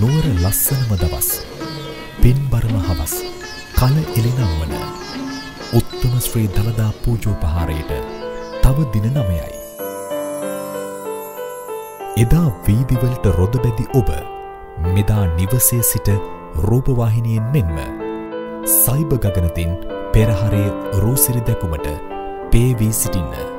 නුවර ලස්සනම දවස් පින්බරම හවස් කල එලිනම් වන උත්තම ශ්‍රී දළදා පූජෝපහාරයට තව දින නමයයි. එදා වීදිවලට රොද බැදි ඔබ මෙදා නිවසේ සිට රූපවාහිනියෙන් මෙන්ම සයිබ ගගනතින් පෙරහරේ රූසිරි දැකුමට පේවී සිටින්න.